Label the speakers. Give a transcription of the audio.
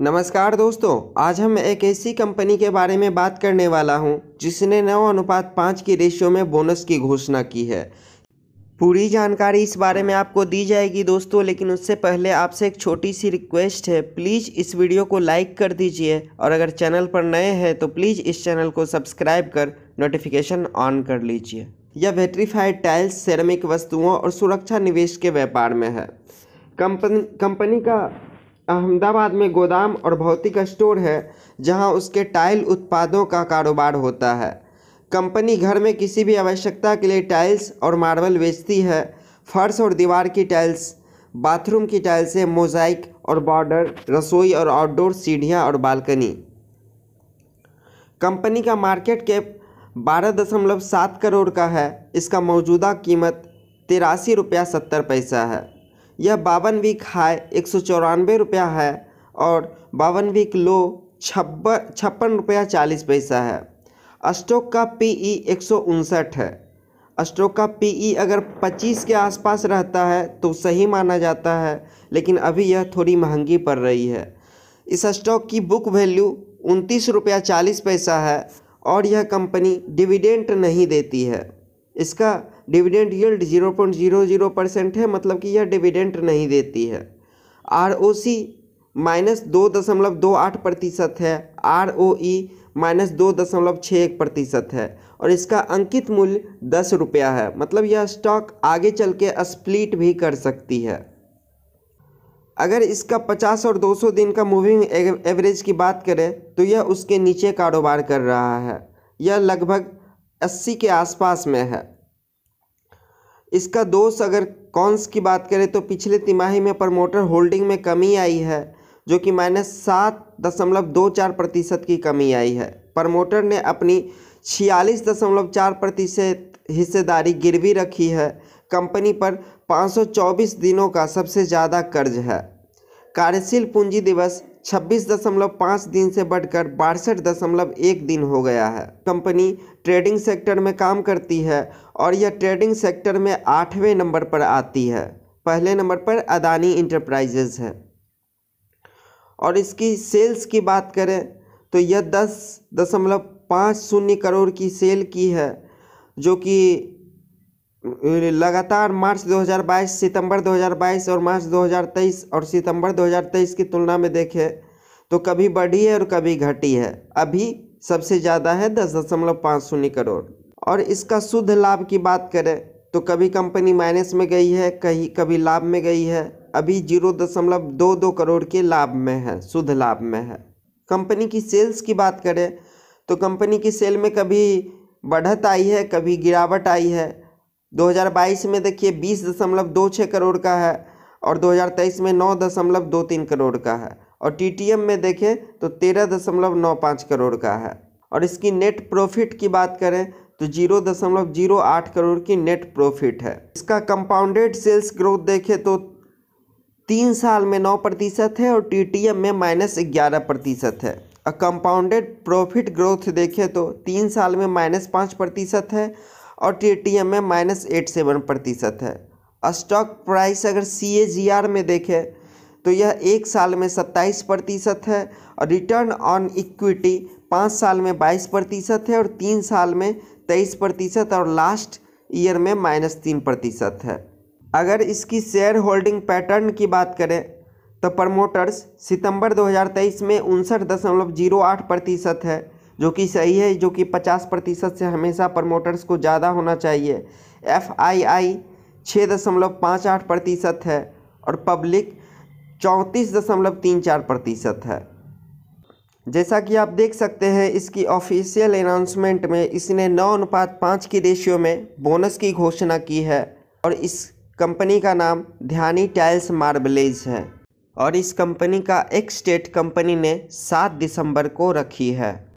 Speaker 1: नमस्कार दोस्तों, आज हम एक ऐसी कंपनी के बारे में बात करने वाला हूँ, जिसने नौ अनुपात पाँच की रेशियो में बोनस की घोषणा की है। पूरी जानकारी इस बारे में आपको दी जाएगी दोस्तों, लेकिन उससे पहले आपसे एक छोटी सी रिक्वेस्ट है, प्लीज़ इस वीडियो को लाइक कर दीजिए, और अगर चैनल पर नए हैं तो प्लीज़ इस चैनल को सब्सक्राइब कर नोटिफिकेशन ऑन कर लीजिए। यह वेट्रीफाइड टाइल्स, सेरेमिक वस्तुओं और सुरक्षा निवेश के व्यापार में है। कंपनी कंपनी का अहमदाबाद में गोदाम और भौतिक स्टोर है, जहाँ उसके टाइल उत्पादों का कारोबार होता है। कंपनी घर में किसी भी आवश्यकता के लिए टाइल्स और मार्बल बेचती है। फर्श और दीवार की टाइल्स, बाथरूम की टाइल्सें, मोजाइक और बॉर्डर, रसोई और आउटडोर, सीढ़ियाँ और बालकनी। कंपनी का मार्केट कैप बारह दशमलव सात करोड़ का है। इसका मौजूदा कीमत तिरासी रुपया सत्तर पैसा है। यह बावन वीक हाई एक सौ चौरानवे रुपया है और बावन वीक लो छप्पन छप्पन रुपया चालीस पैसा है। स्टॉक का पीई एक सौ उनसठ है। स्टॉक का पीई अगर पच्चीस के आसपास रहता है तो सही माना जाता है, लेकिन अभी यह थोड़ी महँगी पड़ रही है। इस स्टॉक की बुक वैल्यू उनतीस रुपया चालीस पैसा है और यह कंपनी डिविडेंट नहीं देती है। इसका dividend yield zero point zero zero percent है मतलब कि यह डिविडेंट नहीं देती है। आर ओ सी माइनस दो दशमलव दो आठ प्रतिशत है आर ओ ई माइनस दो दशमलव छः एक प्रतिशत है, और इसका अंकित मूल्य दस रुपया है मतलब यह स्टॉक आगे चल के स्प्लिट भी कर सकती है। अगर इसका पचास और दो सौ दिन का मूविंग एवरेज की बात करें तो यह उसके नीचे कारोबार कर रहा है, यह लगभग अस्सी के आसपास में है। इसका दोष अगर कौनस की बात करें तो पिछले तिमाही में प्रमोटर होल्डिंग में कमी आई है, जो कि माइनस सात दशमलव दो चार प्रतिशत की कमी आई है। प्रमोटर ने अपनी छियालीस दशमलव चार प्रतिशत हिस्सेदारी गिरवी रखी है। कंपनी पर 524 दिनों का सबसे ज़्यादा कर्ज है। कार्यशील पूंजी दिवस छब्बीस दशमलव पाँच दिन से बढ़कर बासठ दशमलव एक दिन हो गया है। कंपनी ट्रेडिंग सेक्टर में काम करती है और यह ट्रेडिंग सेक्टर में आठवें नंबर पर आती है। पहले नंबर पर अदानी इंटरप्राइजेज है। और इसकी सेल्स की बात करें तो यह दस दशमलव पाँच शून्य करोड़ की सेल की है, जो कि लगातार मार्च 2022 सितंबर 2022 और मार्च 2023 और सितंबर 2023 की तुलना में देखें तो कभी बढ़ी है और कभी घटी है। अभी सबसे ज़्यादा है दस दशमलव पाँच शून्य करोड़। और इसका शुद्ध लाभ की बात करें तो कभी कंपनी माइनस में गई है, कहीं कभी लाभ में गई है। अभी ज़ीरो दशमलव दो दो करोड़ के लाभ में है, शुद्ध लाभ में है। कंपनी की सेल्स की बात करें तो कंपनी की सेल में कभी बढ़त आई है, कभी गिरावट आई है। 2022 में देखिए बीस दशमलव दो छः करोड़ का है और 2023 में नौ दशमलव दो तीन करोड़ का है। और TTM में देखें तो तेरह दशमलव नौ पाँच करोड़ का है। और इसकी नेट प्रॉफिट की बात करें तो ज़ीरो दशमलव ज़ीरो आठ करोड़ की नेट प्रॉफिट है। इसका कंपाउंडेड सेल्स ग्रोथ देखें तो तीन साल में नौ प्रतिशत है और TTM में माइनस ग्यारह प्रतिशत है। और कंपाउंडेड प्रॉफिट ग्रोथ देखें तो तीन साल में माइनस पाँच प्रतिशत है और टी में माइनस एट सेवन प्रतिशत है। स्टॉक प्राइस अगर सी ए जी आर में देखें तो यह एक साल में सत्ताईस प्रतिशत है और रिटर्न ऑन इक्विटी पाँच साल में बाईस प्रतिशत है और तीन साल में तेईस प्रतिशत और लास्ट ईयर में माइनस तीन प्रतिशत है। अगर इसकी शेयर होल्डिंग पैटर्न की बात करें तो प्रमोटर्स सितंबर 2023 में उनसठ दशमलव ज़ीरो आठ प्रतिशत है जो कि सही है, जो कि पचास प्रतिशत से हमेशा प्रमोटर्स को ज़्यादा होना चाहिए। एफ़ आई आई छः दशमलव पाँच आठ प्रतिशत है और पब्लिक चौंतीस दशमलव तीन चार प्रतिशत है। जैसा कि आप देख सकते हैं, इसकी ऑफिशियल अनाउंसमेंट में इसने नौ अनुपात पाँच की रेशियो में बोनस की घोषणा की है और इस कंपनी का नाम ध्यानी टाइल्स मार्बलेज है और इस कंपनी का एक स्टेट कंपनी ने सात दिसंबर को रखी है।